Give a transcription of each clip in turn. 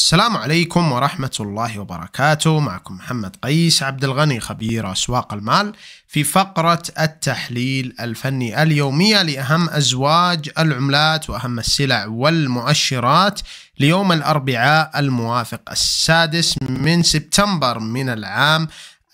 السلام عليكم ورحمة الله وبركاته. معكم محمد قيس عبد الغني خبير أسواق المال في فقرة التحليل الفني اليومية لأهم أزواج العملات وأهم السلع والمؤشرات ليوم الأربعاء الموافق السادس من سبتمبر من العام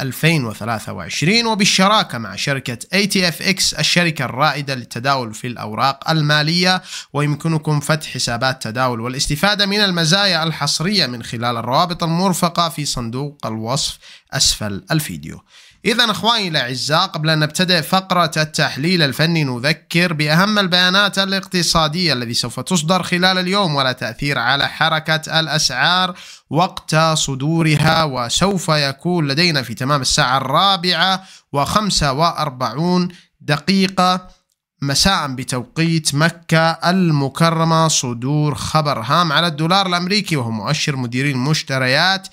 2023 وبالشراكة مع شركة ATFX الشركة الرائدة للتداول في الأوراق المالية ويمكنكم فتح حسابات تداول والاستفادة من المزايا الحصرية من خلال الروابط المرفقة في صندوق الوصف أسفل الفيديو. إذا أخواني الأعزاء قبل أن نبتدئ فقرة التحليل الفني نذكر بأهم البيانات الاقتصادية الذي سوف تصدر خلال اليوم ولا تأثير على حركة الأسعار وقت صدورها وسوف يكون لدينا في تمام الساعة الرابعة وخمسة وأربعون دقيقة. مساء بتوقيت مكة المكرمة صدور خبر هام على الدولار الأمريكي وهو مؤشر مديري المشتريات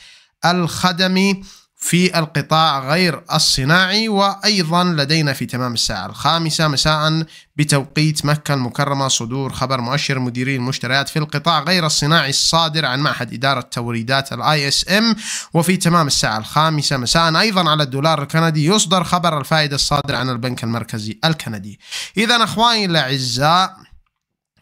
الخدمي. في القطاع غير الصناعي وأيضا لدينا في تمام الساعة الخامسة مساء بتوقيت مكة المكرمة صدور خبر مؤشر مديري المشتريات في القطاع غير الصناعي الصادر عن معهد إدارة توريدات ال ISM وفي تمام الساعة الخامسة مساء أيضا على الدولار الكندي يصدر خبر الفائدة الصادر عن البنك المركزي الكندي. اذا أخواني الأعزاء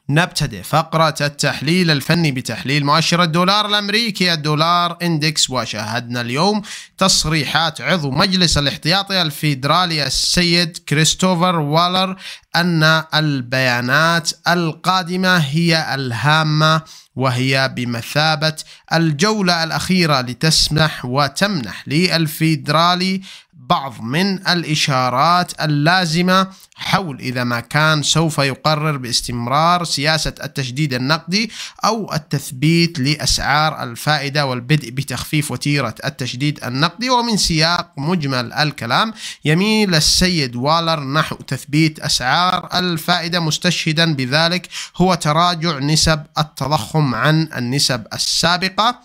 نبتدئ. فقرة التحليل الفني بتحليل مؤشر الدولار الأمريكي الدولار إندكس. وشاهدنا اليوم تصريحات عضو مجلس الاحتياطي الفيدرالي السيد كريستوفر والر أن البيانات القادمة هي الهامة وهي بمثابة الجولة الأخيرة لتسمح وتمنح للفيدرالي بعض من الإشارات اللازمة حول إذا ما كان سوف يقرر باستمرار سياسة التشديد النقدي أو التثبيت لأسعار الفائدة والبدء بتخفيف وتيرة التشديد النقدي. ومن سياق مجمل الكلام يميل السيد والر نحو تثبيت أسعار الفائدة مستشهدا بذلك هو تراجع نسب التضخم عن النسب السابقة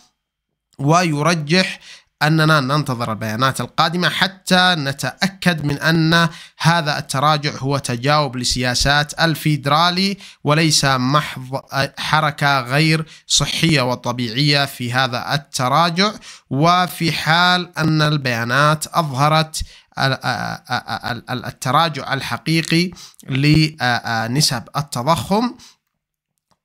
ويرجح أننا ننتظر البيانات القادمة حتى نتأكد من أن هذا التراجع هو تجاوب لسياسات الفيدرالي وليس محض حركة غير صحية وطبيعية في هذا التراجع وفي حال أن البيانات أظهرت التراجع الحقيقي لنسب التضخم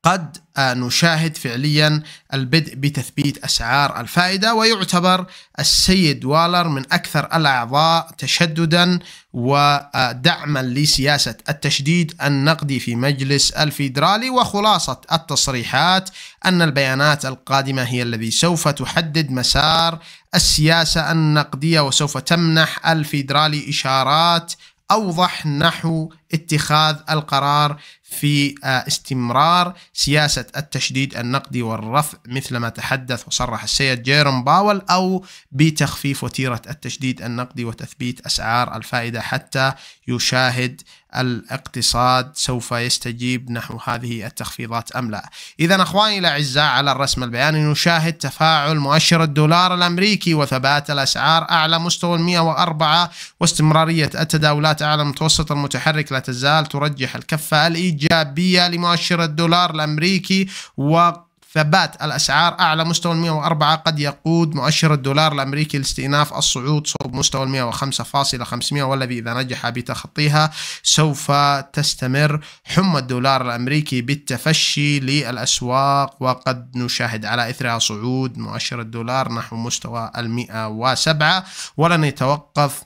قد نشاهد فعليا البدء بتثبيت أسعار الفائدة ويعتبر السيد والر من أكثر الأعضاء تشددا ودعما لسياسة التشديد النقدي في مجلس الفيدرالي. وخلاصة التصريحات أن البيانات القادمة هي الذي سوف تحدد مسار السياسة النقدية وسوف تمنح الفيدرالي إشارات أوضح نحو اتخاذ القرار في آه، استمرار سياسة التشديد النقدي والرفع مثل ما تحدث وصرح السيد جيروم باول أو بتخفيف وتيرة التشديد النقدي وتثبيت أسعار الفائدة حتى يشاهد الاقتصاد سوف يستجيب نحو هذه التخفيضات أم لا. إذا أخواني الأعزاء على الرسم البياني نشاهد تفاعل مؤشر الدولار الأمريكي وثبات الأسعار أعلى مستوى ال 104 واستمرارية التداولات أعلى متوسط المتحرك لا تزال ترجح الكفة الإيجابية لمؤشر الدولار الأمريكي و ثبات الأسعار أعلى مستوى ال 104 قد يقود مؤشر الدولار الأمريكي لاستئناف الصعود صوب مستوى ال 105.500 والذي إذا نجح بتخطيها سوف تستمر. حمى الدولار الأمريكي بالتفشي للأسواق وقد نشاهد على إثرها صعود مؤشر الدولار نحو مستوى ال 107 ولن يتوقف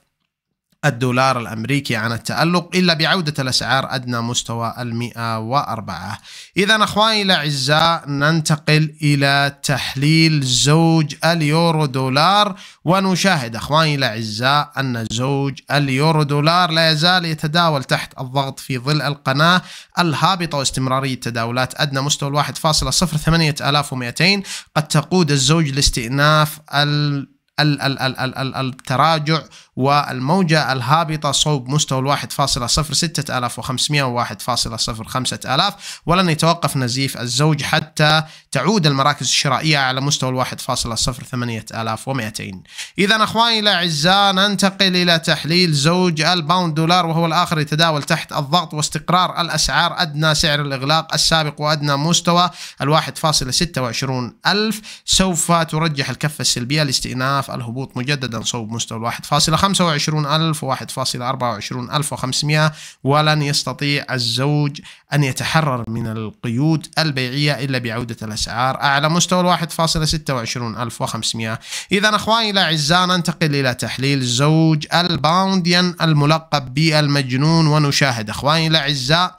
الدولار الأمريكي عن التألق إلا بعودة الأسعار أدنى مستوى المئة وأربعة. إذا أخواني الأعزاء ننتقل إلى تحليل زوج اليورو دولار ونشاهد أخواني الأعزاء أن زوج اليورو دولار لا يزال يتداول تحت الضغط في ظل القناة الهابطة واستمرارية تداولات أدنى مستوى الواحد فاصلة صفر ثمانية آلاف ومئتين. قد تقود الزوج لاستئناف ال التراجع والموجة الهابطة صوب مستوى الواحد فاصلة صفر ستة آلاف وخمسمائة وواحد فاصلة صفر خمسة آلاف. ولن يتوقف نزيف الزوج حتى تعود المراكز الشرائية على مستوى الواحد فاصلة صفر ثمانية آلاف ومئتين. إذا أخواني الأعزاء ننتقل إلى تحليل زوج الباوند دولار وهو الآخر يتداول تحت الضغط واستقرار الأسعار أدنى سعر الإغلاق السابق وأدنى مستوى الواحد فاصلة ستة وعشرون ألف. سوف ترجح الكفة السلبية لاستئناف الهبوط مجددا صوب مستوى الواحد فاصلة خمسة وعشرون ألف وواحد فاصلة أربعة وعشرون ألف وخمسمائة ولن يستطيع الزوج أن يتحرر من القيود البيعية إلا بعودة الأسعار أعلى مستوى الواحد فاصلة ستة وعشرون ألف وخمسمائة إذا أخواني الأعزاء ننتقل إلى تحليل زوج الباونديان الملقب بالمجنون ونشاهد. أخواني الأعزاء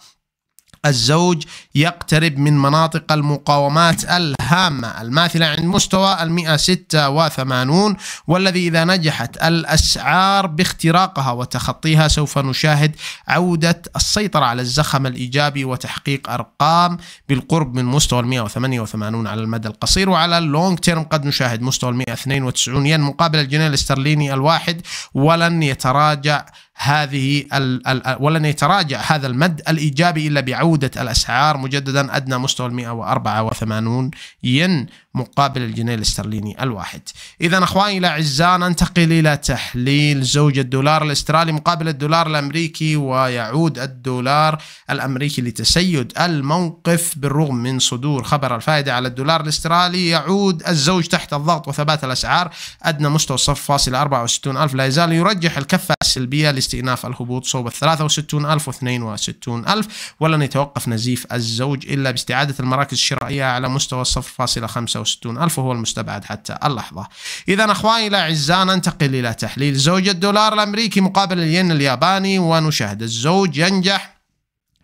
الزوج يقترب من مناطق المقاومات الهامة الماثلة عند مستوى ال 186 والذي إذا نجحت الأسعار باختراقها وتخطيها سوف نشاهد عودة السيطرة على الزخم الإيجابي وتحقيق أرقام بالقرب من مستوى ال 188 على المدى القصير. وعلى اللونج تيرم قد نشاهد مستوى ال 192 ين مقابل الجنيه الاسترليني الواحد ولن يتراجع هذه ولن يتراجع هذا المد الإيجابي إلا بعودة الأسعار مجددا أدنى مستوى ال 184 ين مقابل الجنيه الاسترليني الواحد. اذا أخواني الاعزاء ننتقل إلى تحليل زوج الدولار الأسترالي مقابل الدولار الأمريكي ويعود الدولار الأمريكي لتسيد الموقف بالرغم من صدور خبر الفائدة على الدولار الأسترالي يعود الزوج تحت الضغط وثبات الأسعار أدنى مستوى 0.64 ألف لا يزال يرجح الكفة السلبية لاستئناف الهبوط صوب ال 63000 و 62000 ولن يتوقف نزيف الزوج إلا باستعادة المراكز الشرائية على مستوى 0.5 165 ألف وهو المستبعد حتى اللحظة. إذا أخواني الأعزاء ننتقل إلى تحليل زوج الدولار الأمريكي مقابل الين الياباني ونشاهد الزوج ينجح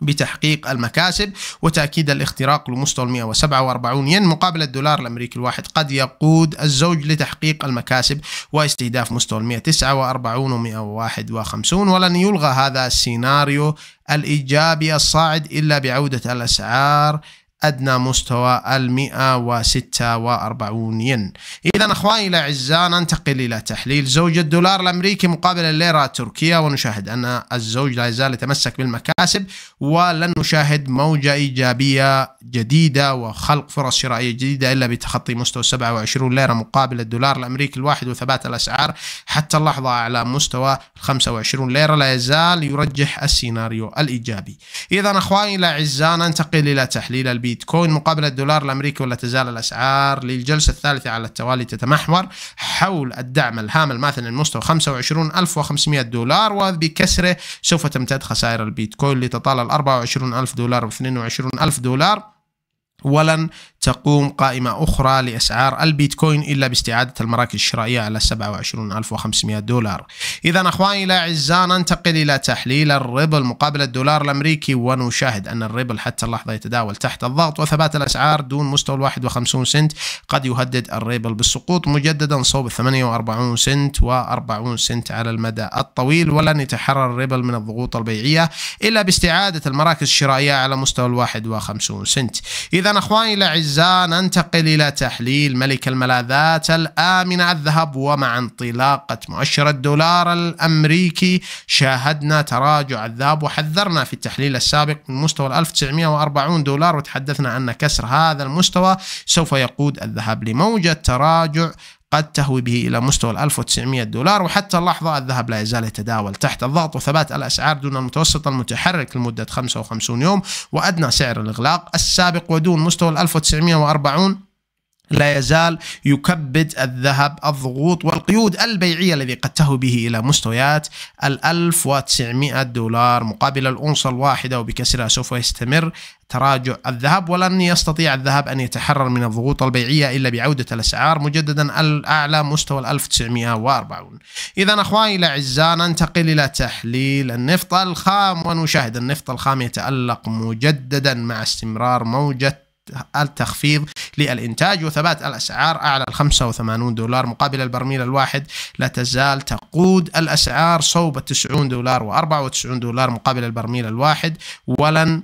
بتحقيق المكاسب وتأكيد الاختراق لمستوى 147 ين مقابل الدولار الأمريكي الواحد. قد يقود الزوج لتحقيق المكاسب واستهداف مستوى 149 و 151 ولن يلغى هذا السيناريو الإيجابي الصاعد إلا بعودة الأسعار أدنى مستوى ال 146 ين. إذا أخواني الأعزاء ننتقل إلى تحليل زوج الدولار الأمريكي مقابل الليرة التركية ونشاهد أن الزوج لا يزال يتمسك بالمكاسب ولن نشاهد موجة إيجابية جديدة وخلق فرص شرائية جديدة إلا بتخطي مستوى 27 ليرة مقابل الدولار الأمريكي الواحد وثبات الأسعار حتى اللحظة على مستوى 25 ليرة. لا يزال يرجح السيناريو الإيجابي. إذا أخواني الأعزاء ننتقل إلى تحليل البي البيتكوين مقابل الدولار الأمريكي ولا تزال الأسعار للجلسة الثالثة على التوالي تتمحور حول الدعم الهام الماثل للمستوى 25500 دولار وبكسره سوف تمتد خسائر البيتكوين لتطال ال 24000 دولار و 22000 دولار. ولن تقوم قائمة أخرى لأسعار البيتكوين إلا باستعادة المراكز الشرائية على 27500 دولار. إذا أخواني الأعزاء ننتقل إلى تحليل الريبل مقابل الدولار الأمريكي ونشاهد أن الريبل حتى اللحظة يتداول تحت الضغط وثبات الأسعار دون مستوى ال 51 سنت. قد يهدد الريبل بالسقوط مجددا صوب 48 سنت و40 سنت على المدى الطويل ولن يتحرر الريبل من الضغوط البيعية إلا باستعادة المراكز الشرائية على مستوى ال 51 سنت. إذا أخواني الأعزاء الأعزاء ننتقل إلى تحليل ملك الملاذات الآمنة. الذهب ومع انطلاقة مؤشر الدولار الأمريكي شاهدنا تراجع الذهب. وحذرنا في التحليل السابق من مستوى 1940 دولار وتحدثنا أن كسر هذا المستوى سوف يقود الذهب لموجة تراجع قد تهوي به إلى مستوى 1900 دولار وحتى اللحظة الذهب لا يزال يتداول تحت الضغط وثبات الأسعار دون المتوسط المتحرك لمدة 55 يوم وأدنى سعر الإغلاق السابق ودون مستوى 1940 لا يزال يكبد الذهب الضغوط والقيود البيعية الذي قد تهوي به إلى مستويات ال 1900 دولار. مقابل الأونصة الواحدة وبكسرها سوف يستمر تراجع الذهب ولن يستطيع الذهب أن يتحرر من الضغوط البيعية إلا بعودة الأسعار مجددا الأعلى مستوى ال 1940 إذا أخواني الأعزاء ننتقل إلى تحليل النفط الخام ونشاهد النفط الخام يتألق مجددا مع استمرار موجة التخفيض للإنتاج وثبات الأسعار أعلى ال 85 دولار مقابل البرميل الواحد. لا تزال تقود الأسعار صوب 90 دولار و94 دولار مقابل البرميل الواحد ولن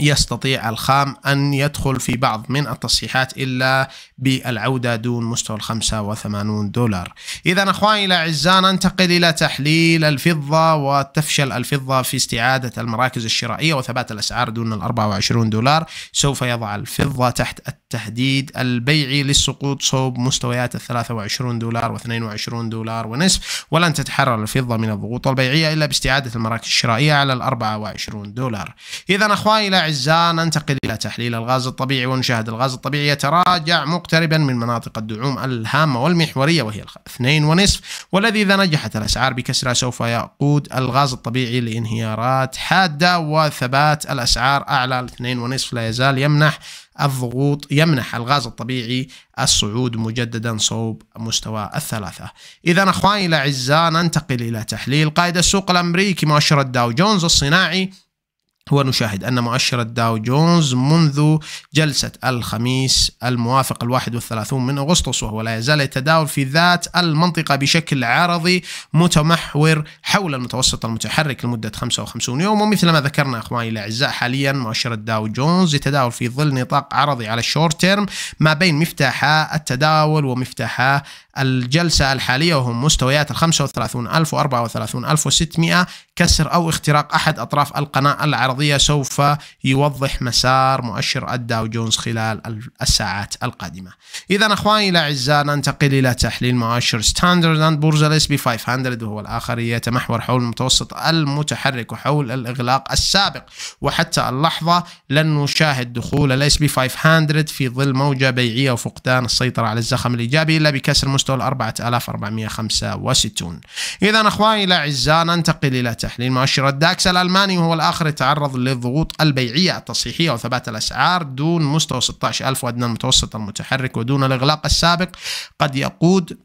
يستطيع الخام أن يدخل في بعض من التصحيحات إلا بالعودة دون مستوى ال 85 دولار. إذا أخواني الأعزاء ننتقل إلى تحليل الفضة وتفشل الفضة في استعادة المراكز الشرائية وثبات الأسعار دون ال 24 دولار. سوف يضع الفضة تحت التهديد البيعي للسقوط صوب مستويات ال 23 دولار و 22 دولار ونصف ولن تتحرر الفضة من الضغوط البيعية إلا باستعادة المراكز الشرائية على ال 24 دولار. إذا أخواني الأعزاء ننتقل إلى تحليل الغاز الطبيعي ونشاهد الغاز الطبيعي يتراجع مقتربا من مناطق الدعوم الهامة والمحورية وهي اثنين ونصف والذي إذا نجحت الأسعار بكسرها سوف يقود الغاز الطبيعي لانهيارات حادة وثبات الأسعار أعلى. الاثنين ونصف لا يزال يمنح الضغوط يمنح الغاز الطبيعي الصعود مجددا صوب مستوى الثلاثة. إذا أخواني الأعزاء ننتقل إلى تحليل قائد السوق الأمريكي مؤشر الداو جونز الصناعي. ونشاهد أن مؤشر الداو جونز منذ جلسة الخميس الموافق الواحد والثلاثون من أغسطس وهو لا يزال يتداول في ذات المنطقة بشكل عرضي متمحور حول المتوسط المتحرك لمدة 55 يوم. ومثل ما ذكرنا أخواني الأعزاء حاليا مؤشر الداو جونز يتداول في ظل نطاق عرضي على ال short term ما بين مفتاحا التداول ومفتاحا الجلسة الحالية وهم مستويات ال 35000 و 34600 كسر أو اختراق أحد أطراف القناة العرضية سوف يوضح مسار مؤشر الداو جونز خلال الساعات القادمة. إذا أخواني الأعزاء ننتقل إلى تحليل مؤشر ستاندرد أند بورز ال S&P 500 وهو الآخر يتمحور حول المتوسط المتحرك وحول الإغلاق السابق. وحتى اللحظة لن نشاهد دخول ال S&P 500 في ظل موجة بيعية وفقدان السيطرة على الزخم الإيجابي إلا بكسر مستوى 4465 إذا أخواني الأعزاء ننتقل إلى تحليل مؤشر الداكس الألماني وهو الآخر يتعرض للضغوط البيعية التصحيحية وثبات الأسعار دون مستوى 16000 وأدنى المتوسط المتحرك ودون الإغلاق السابق قد يقود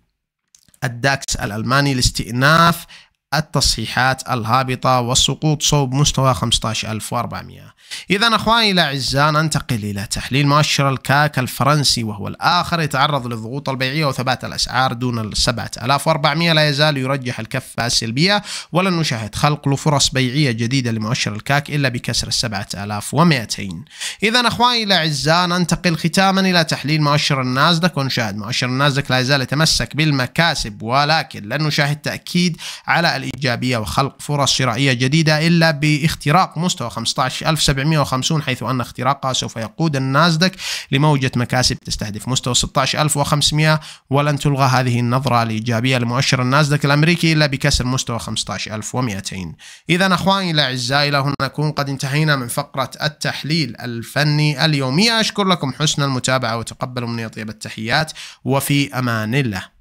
الداكس الألماني لاستئناف التصحيحات الهابطة والسقوط صوب مستوى 15400 إذا أخواني الأعزاء ننتقل إلى تحليل مؤشر الكاك الفرنسي وهو الآخر يتعرض للضغوط البيعية وثبات الأسعار دون ال 7400 لا يزال يرجح الكفة السلبية ولن نشاهد خلق له فرص بيعية جديدة لمؤشر الكاك إلا بكسر ال 7200 إذا أخواني الأعزاء ننتقل ختاما إلى تحليل مؤشر النازدك ونشاهد مؤشر النازدك لا يزال يتمسك بالمكاسب ولكن لن نشاهد تأكيد على الإيجابية وخلق فرص شرائية جديدة إلا باختراق مستوى 15750 حيث أن اختراقها سوف يقود النازدك لموجة مكاسب تستهدف مستوى 16500 ولن تلغى هذه النظرة الإيجابية لمؤشر النازدك الأمريكي إلا بكسر مستوى 15200 إذا أخواني الأعزاء إلى هنا نكون قد انتهينا من فقرة التحليل الفني اليومية. أشكر لكم حسن المتابعة وتقبلوا مني طيب التحيات وفي أمان الله.